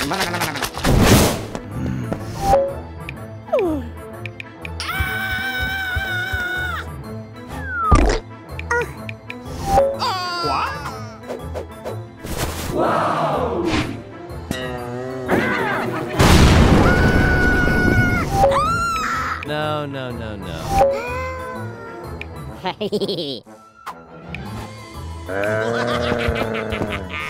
Hoppa! No, no, no, no.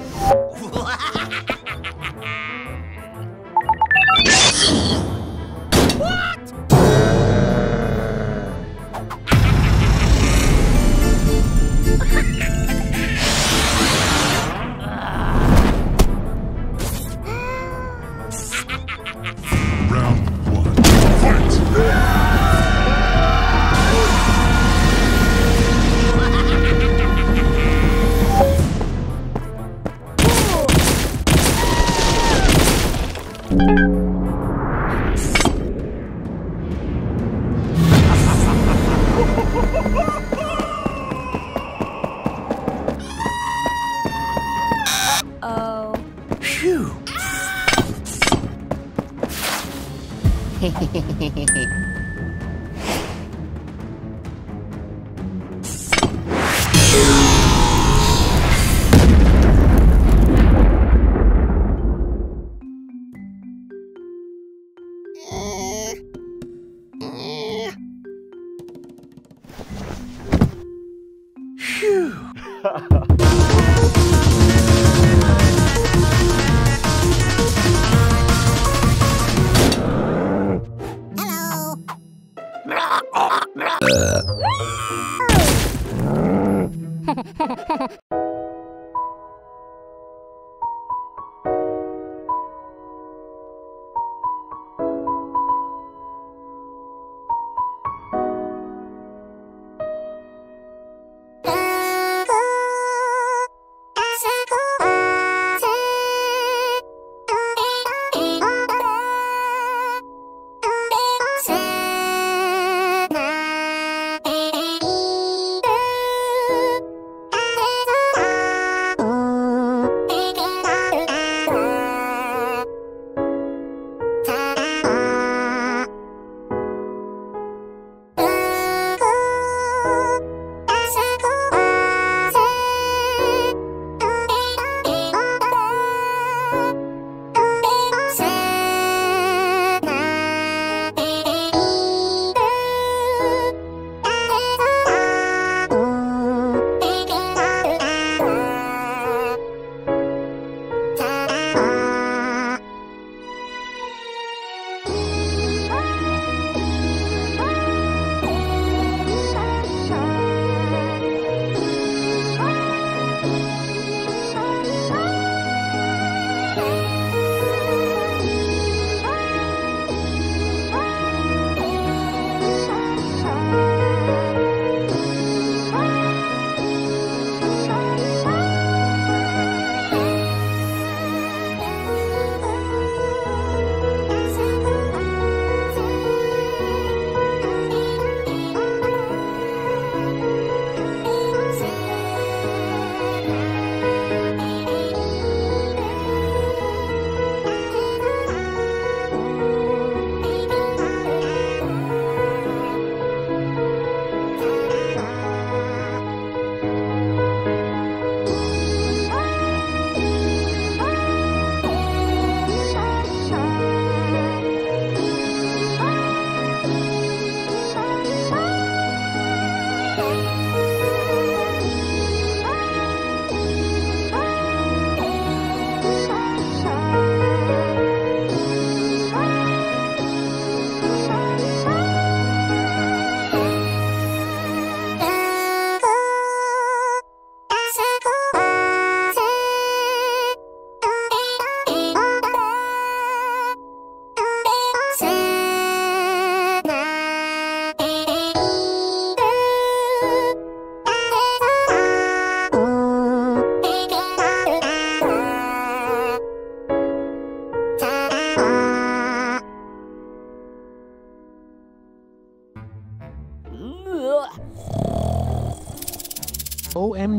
Oh. Phew! Phew! Hello.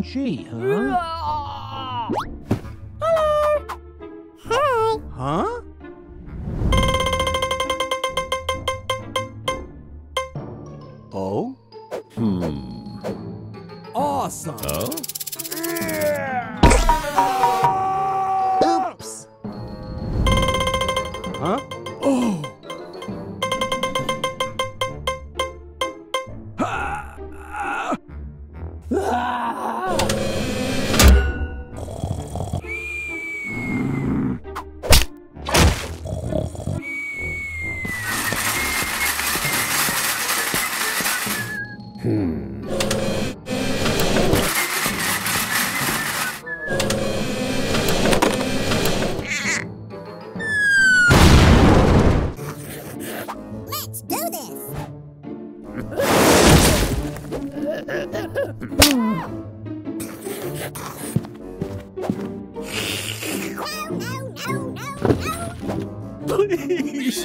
Huh? Huh? Oh? Hmm. Awesome. Oh? Let's do this. no, no, no, no, no. Please.